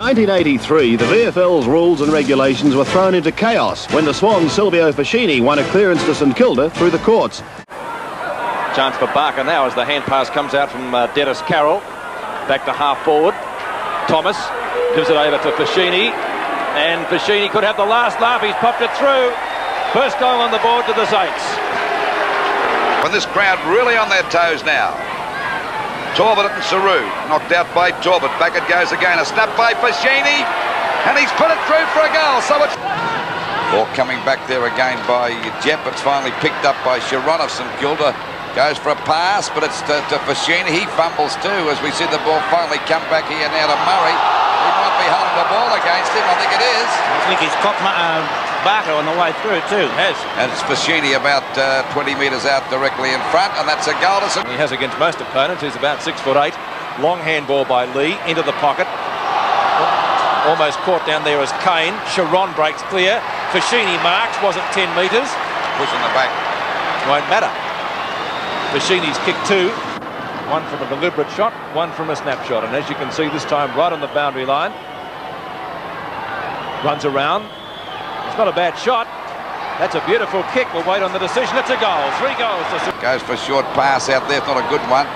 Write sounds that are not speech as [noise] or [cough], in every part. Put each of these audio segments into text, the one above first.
1983, the VFL's rules and regulations were thrown into chaos when the swan Silvio Foschini won a clearance to St Kilda through the courts. Chance for Barker now as the hand pass comes out from uh, Dennis Carroll. Back to half forward. Thomas gives it over to Foschini. And Foschini could have the last laugh. He's popped it through. First goal on the board to the Saints. When this crowd really on their toes now. Torbett and Saru knocked out by Torbett. Back it goes again. A snap by Foschini. And he's put it through for a goal. So it's... Ball coming back there again by Jepp. It's finally picked up by Sharon of St. Goes for a pass, but it's to, to Foschini. He fumbles too as we see the ball finally come back here now to Murray. He might be holding the ball against him. I think it is. I think he's caught uh, Barker on the way through too. Has. And it's Foschini about uh, 20 metres out directly in front, and that's a goal He has against most opponents. He's about six foot eight. Long handball by Lee into the pocket. Almost caught down there as Kane. Sharon breaks clear. Foschini marks. Wasn't 10 metres. Pushing the back. Won't matter. Foschini's kick two. One from a deliberate shot, one from a snapshot. And as you can see, this time right on the boundary line. Runs around. It's not a bad shot. That's a beautiful kick. We'll wait on the decision. It's a goal. Three goals. To... Goes for a short pass out there. It's not a good one.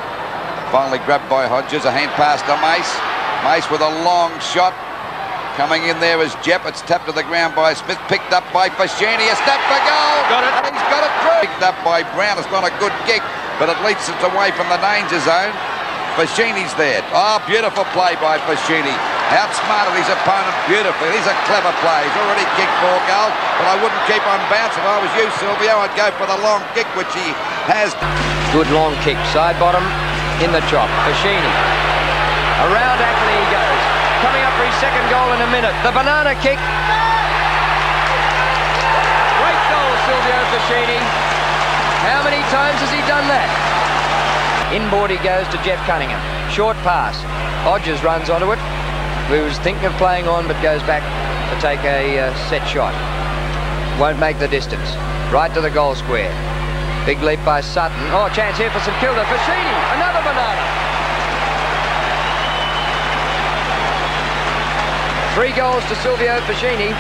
Finally grabbed by Hodges. A hand pass to Mace. Mace with a long shot. Coming in there is Jepp. It's tapped to the ground by Smith. Picked up by Foschini. A step for goal. Got it. And he's got it through. Picked up by Brown. It's not a good kick, but at least it's away from the danger zone. Foschini's there. Oh, beautiful play by Foschini. Outsmarted his opponent beautifully. He's a clever play. He's already kicked four goals, but I wouldn't keep on bouncing. If I was you, Silvio, I'd go for the long kick, which he has. Good long kick. Sidebottom in the chop. Foschini. Around Ackley he goes. Coming up for his second goal in a minute. The banana kick. Great goal, Silvio Foschini. How many times has he done that? Inboard he goes to Jeff Cunningham. Short pass. Hodges runs onto it. He was thinking of playing on but goes back to take a uh, set shot. Won't make the distance. Right to the goal square. Big leap by Sutton. Oh, chance here for St Kilda. Foschini, another banana. Three goals to Silvio Foschini.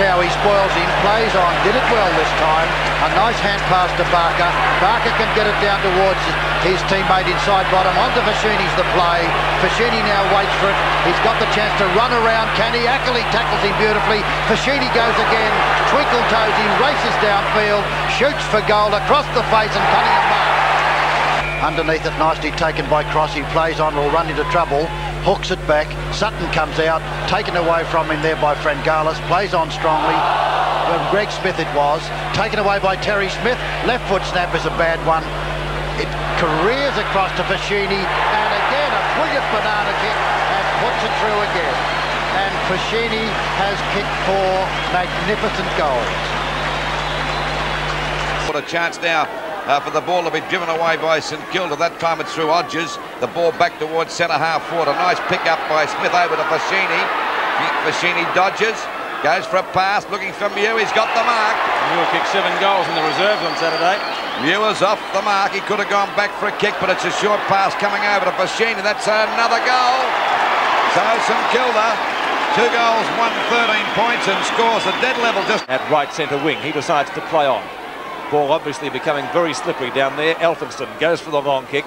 Cowie spoils him, plays on, did it well this time. A nice hand pass to Barker. Barker can get it down towards his teammate inside bottom. Onto Foschini's the play. Foschini now waits for it. He's got the chance to run around. Can he? Ackley tackles him beautifully. Foschini goes again. Twinkle toes. He races downfield. Shoots for goal across the face and Cunningham marks. Underneath it, nicely taken by Cross. He plays on, will run into trouble. Hooks it back. Sutton comes out. Taken away from him there by Frangalis. Plays on strongly. Greg Smith it was. Taken away by Terry Smith. Left foot snap is a bad one. It careers across to Foschini. And again, a brilliant banana kick. And puts it through again. And Foschini has kicked four magnificent goals. What a chance now uh, for the ball to be driven away by St Kilda. That time it's through Hodges. The ball back towards centre half forward. A nice pick up by Smith over to Foschini. Foschini dodges. Goes for a pass, looking for Mew. He's got the mark. Mew kicked seven goals in the reserves on Saturday. Mew is off the mark. He could have gone back for a kick, but it's a short pass coming over to Foschini. That's another goal. So St Kilda, two goals, won 13 points and scores a dead level just at right centre wing. He decides to play on. Ball obviously becoming very slippery down there. Elphinston goes for the long kick.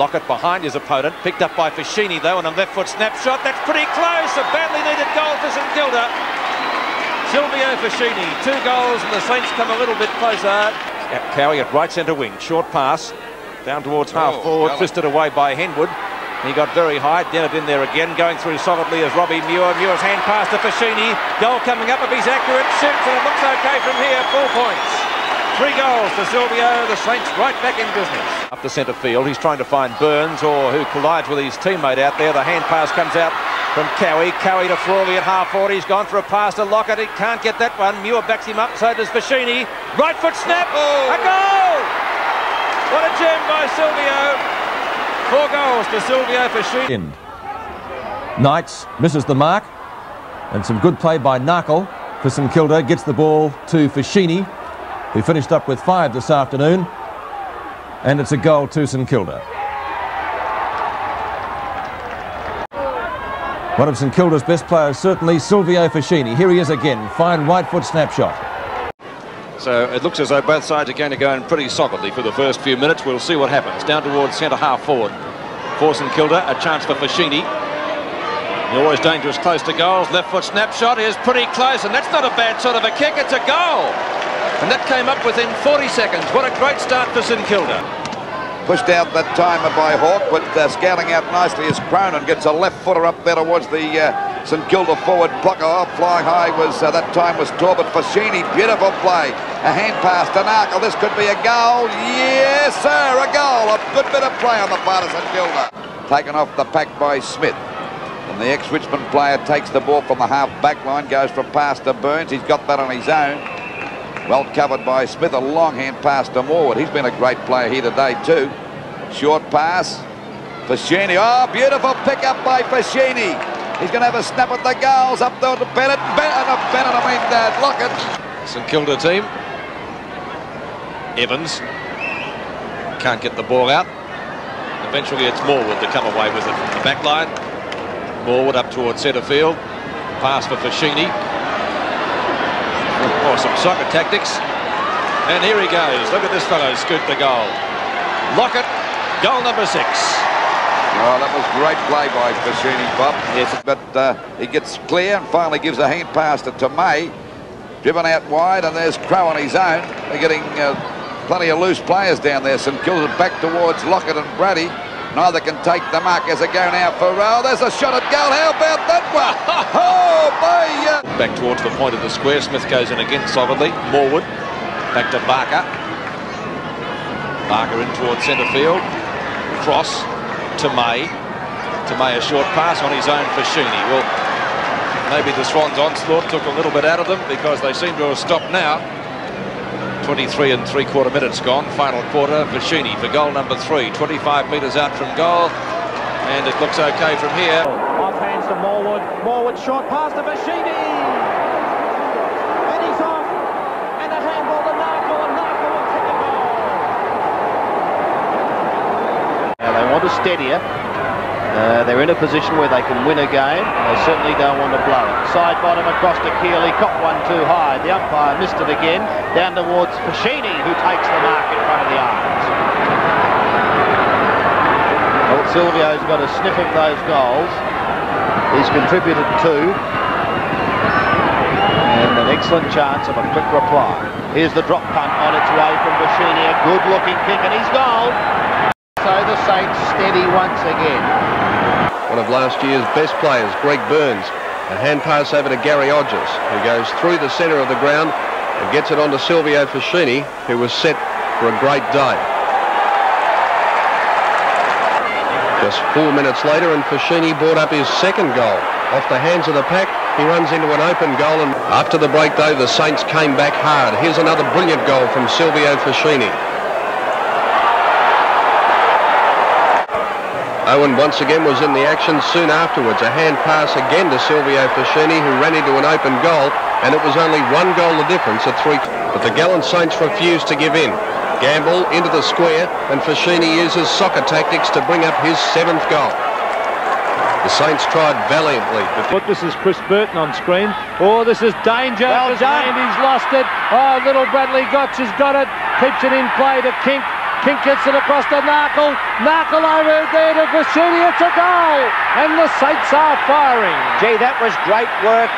Lockett behind his opponent. Picked up by Foschini though and a left foot snapshot. That's pretty close. A badly needed goal for St Kilda. Silvio Foschini. Two goals and the Saints come a little bit closer. Cowie at right centre wing. Short pass. Down towards half Oh, forward. golly. Twisted away by Henwood. He got very high, down it in there again, going through solidly as Robbie Muir. Muir's hand pass to Foschini. Goal coming up if he's accurate. Shoots and it looks okay from here. four points. Three goals to Silvio. The Saints right back in business. Up the centre field. He's trying to find Burns or who collides with his teammate out there. The hand pass comes out from Cowie. Cowie to Frawley at half forward. He's gone for a pass to Lockett. He can't get that one. Muir backs him up. So does Foschini. Right foot snap. Oh. A goal! What a gem by Silvio. Four goals to Silvio Foschini. end. Knights misses the mark, and some good play by Narkle for St Kilda. Gets the ball to Foschini, who finished up with five this afternoon, and it's a goal to St Kilda. One of St Kilda's best players, certainly, Silvio Foschini. Here he is again. Fine right foot snapshot. So it looks as though both sides are going to go in pretty solidly for the first few minutes. We'll see what happens. Down towards centre half forward. For St Kilda, a chance for Foschini. Always dangerous close to goals. Left foot snapshot is pretty close, and that's not a bad sort of a kick. It's a goal. And that came up within 40 seconds. What a great start for St Kilda. Pushed out that timer by Hawke, but uh, scouting out nicely as Cronan gets a left footer up there towards the uh, St Kilda forward blocker. Oh, flying high was uh, that time was Torbert Foschini. Beautiful play. A hand pass to Narkle. This could be a goal. Yes, sir, a goal. A good bit of play on the part of St Kilda. Taken off the pack by Smith. And the ex-Richmond player takes the ball from the half back line, goes from pass to Burns. He's got that on his own. Well covered by Smith, a long hand pass to Morwood. He's been a great player here today too. Short pass. Foschini. Oh, beautiful pick up by Foschini. He's going to have a snap at the goals up there to Bennett. Bennett, uh, Bennett, I mean, uh, Lockett. St Kilda team. Evans can't get the ball out. Eventually it's Morwood to come away with it from the back line. Morwood up towards centre field. Pass for Foschini. Oh, some soccer tactics. And here he goes. Look at this fellow scoot the goal. Lockett, goal number six. Oh, that was great play by Foschini, Bob. Yes. But uh, he gets clear and finally gives a hand pass to Tomei. Driven out wide, and there's Crow on his own. They're getting uh, plenty of loose players down there. St Kilda back towards Lockett and Brady. Neither can take the mark as they go now for Rowe. There's a shot at goal. How about that one? [laughs] oh. Back towards the point of the square. Smith goes in again solidly. Morwood. Back to Barker. Barker in towards centre field. Cross to May. To May a short pass on his own for Sheeny. Well, maybe the Swans onslaught took a little bit out of them because they seem to have stopped now. 23 and three quarter minutes gone. Final quarter for Sheeny for goal number three. 25 metres out from goal. And it looks okay from here. Off hands to Morwood. Morwood short pass to Foschini. And he's off. And a handball to Narkle. And Narkle will kick a goal. Now they want to steadier. Uh, they're in a position where they can win a game. They certainly don't want to blow it. Sidebottom across to Keeley. Caught one too high. The umpire missed it again. Down towards Foschini, who takes the mark in front of the arms. Well, Silvio's got a sniff of those goals. He's contributed two. And an excellent chance of a quick reply. Here's the drop punt on its way from Foschini. A good-looking kick, and he's gone. Steady once again. One of last year's best players, Greg Burns. A hand pass over to Gary Odgers, who goes through the centre of the ground and gets it onto Silvio Foschini, who was set for a great day. Just four minutes later, and Foschini brought up his second goal. Off the hands of the pack, he runs into an open goal, and after the break, though, the Saints came back hard. Here's another brilliant goal from Silvio Foschini. Owen once again was in the action soon afterwards. A hand pass again to Silvio Foschini, who ran into an open goal, and it was only one goal the difference at three. But the gallant Saints refused to give in. Gamble into the square, and Foschini uses soccer tactics to bring up his seventh goal. The Saints tried valiantly. But this is Chris Burton on screen. Oh, this is danger. Well done. He's lost it. Oh, little Bradley Gotch has got it. Keeps it in play to Kink. It across to Narkle. Narkle over there to Foschini. It's a goal. And the Saints are firing. Gee, that was great work.